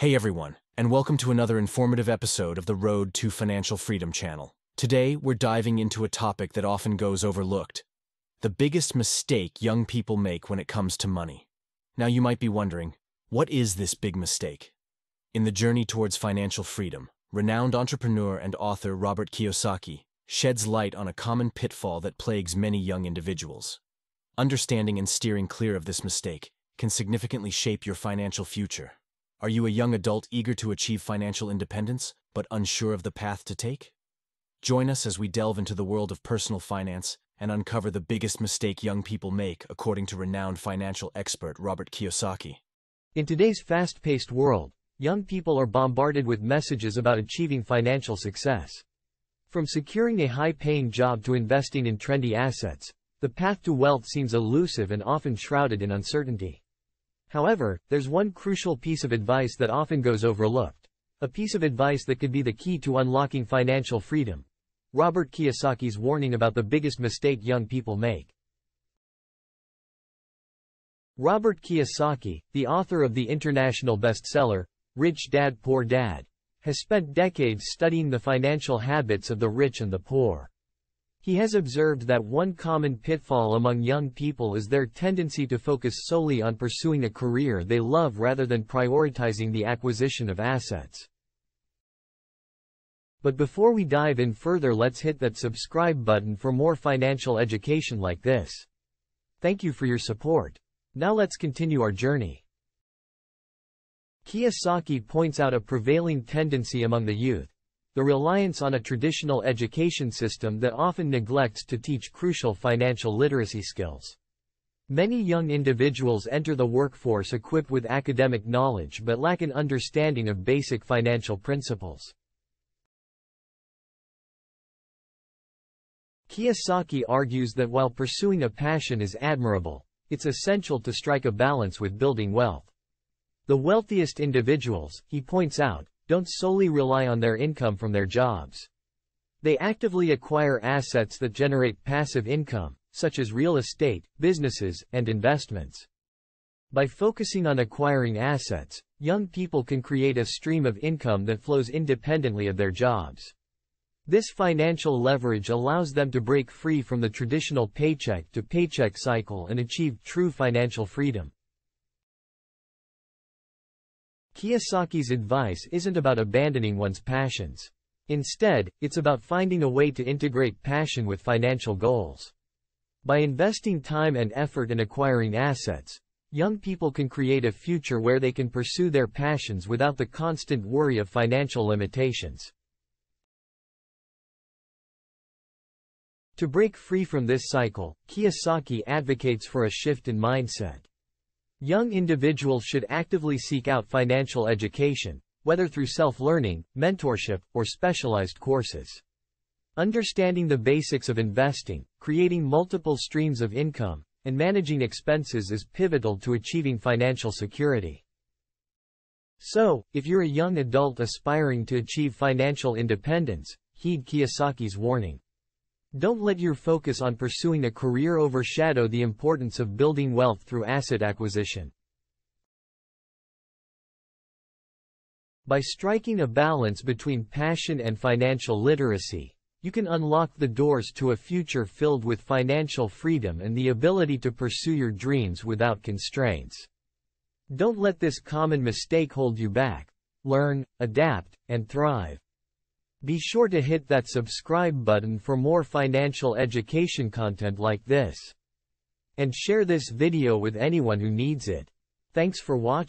Hey everyone, and welcome to another informative episode of the Road to Financial Freedom channel. Today, we're diving into a topic that often goes overlooked the biggest mistake young people make when it comes to money. Now, you might be wondering, what is this big mistake? In the journey towards financial freedom, renowned entrepreneur and author Robert Kiyosaki sheds light on a common pitfall that plagues many young individuals. Understanding and steering clear of this mistake can significantly shape your financial future. Are you a young adult eager to achieve financial independence, but unsure of the path to take? Join us as we delve into the world of personal finance and uncover the biggest mistake young people make, according to renowned financial expert Robert Kiyosaki. In today's fast-paced world, young people are bombarded with messages about achieving financial success. From securing a high-paying job to investing in trendy assets, the path to wealth seems elusive and often shrouded in uncertainty. However, there's one crucial piece of advice that often goes overlooked. A piece of advice that could be the key to unlocking financial freedom. Robert Kiyosaki's warning about the biggest mistake young people make. Robert Kiyosaki, the author of the international bestseller, Rich Dad Poor Dad, has spent decades studying the financial habits of the rich and the poor. He has observed that one common pitfall among young people is their tendency to focus solely on pursuing a career they love rather than prioritizing the acquisition of assets. But before we dive in further let's hit that subscribe button for more financial education like this. Thank you for your support. Now let's continue our journey. Kiyosaki points out a prevailing tendency among the youth, the reliance on a traditional education system that often neglects to teach crucial financial literacy skills. Many young individuals enter the workforce equipped with academic knowledge but lack an understanding of basic financial principles. Kiyosaki argues that while pursuing a passion is admirable, it's essential to strike a balance with building wealth. The wealthiest individuals, he points out, don't solely rely on their income from their jobs. They actively acquire assets that generate passive income, such as real estate, businesses, and investments. By focusing on acquiring assets, young people can create a stream of income that flows independently of their jobs. This financial leverage allows them to break free from the traditional paycheck to paycheck cycle and achieve true financial freedom. Kiyosaki's advice isn't about abandoning one's passions. Instead, it's about finding a way to integrate passion with financial goals. By investing time and effort in acquiring assets, young people can create a future where they can pursue their passions without the constant worry of financial limitations. To break free from this cycle, Kiyosaki advocates for a shift in mindset. Young individuals should actively seek out financial education, whether through self-learning, mentorship, or specialized courses. Understanding the basics of investing, creating multiple streams of income, and managing expenses is pivotal to achieving financial security. So, if you're a young adult aspiring to achieve financial independence, heed Kiyosaki's warning. Don't let your focus on pursuing a career overshadow the importance of building wealth through asset acquisition. By striking a balance between passion and financial literacy, you can unlock the doors to a future filled with financial freedom and the ability to pursue your dreams without constraints. Don't let this common mistake hold you back. Learn, adapt, and thrive. Be sure to hit that subscribe button for more financial education content like this. And share this video with anyone who needs it. Thanks for watching.